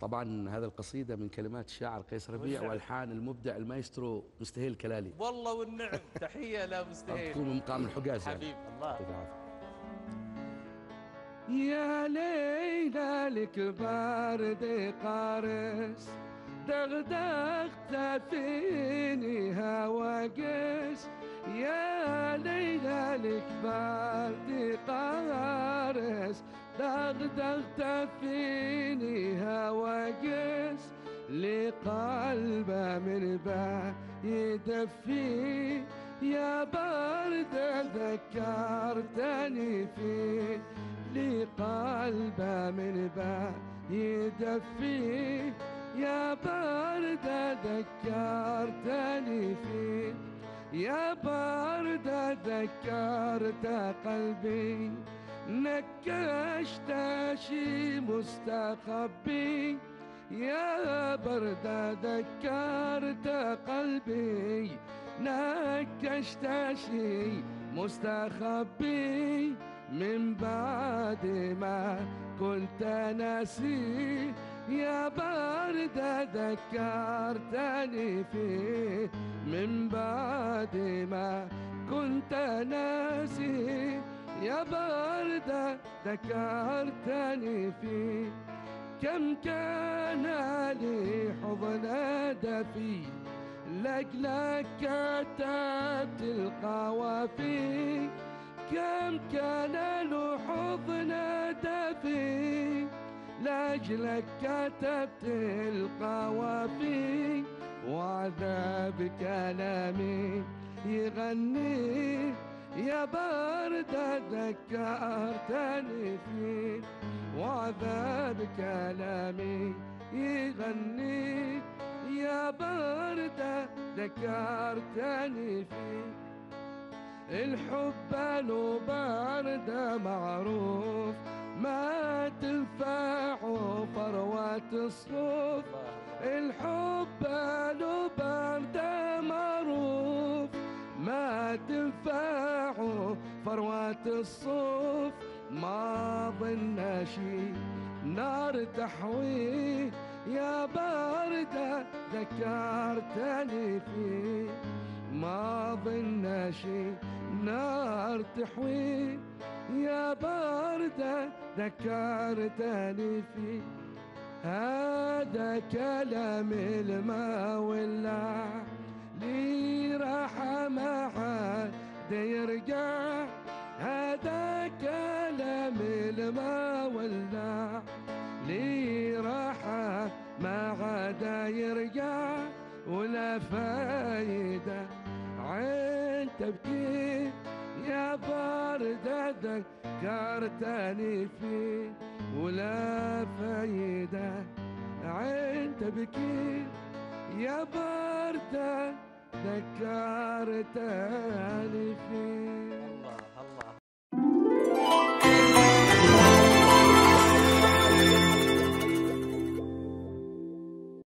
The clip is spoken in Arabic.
طبعا هذه القصيدة من كلمات الشاعر قيس ربيع. والحان المبدع المايسترو مستهيل كلالي والله والنعم تحية لا مستهيل تكون من مقام الحجاز يعني. حبيب الله. يا ليلى الكبار دي قارس دغدغت فيني دغدغت فيني هوا قس لقلبه من با يدفي يا برد ذكرتني فيه لقلبه من با يدفي يا برد ذكرتني فيه يا برد ذكرت قلبي نكشت شي مستخبي. يا برد ذكرت قلبي. نكشت شي مستخبي. من بعد ما كنت ناسي. يا برد ذكرتني فيه من بعد ما كنت ناسي. يا برد ذكرتني فيه كم كان لي حضن دفي لأجلك كتبت القوافي كم كان له حضن دفي لأجلك كتبت القوافي وعذاب كلامي يغني يا برد ذكرتني فيه وعذاب كلامي يغني. يا برد ذكرتني فيه الحب له برد معروف. ما تنفع فروة الصوف الحب له برد معروف. ما تنفع فروة الصوف ما ظن شي نار تحويه يا باردة ذكرتني فيه. ما ظن شي نار تحويه يا باردة ذكرتني فيه. هذا كلام الماء والله لي ما حد يرجع. الماء والله لي راحة ما عاد يرجع ولا فايدة. عين تبكي يا باردة ذكرتني فيه ولا فايدة. عين تبكي يا باردة ذكرتني فيه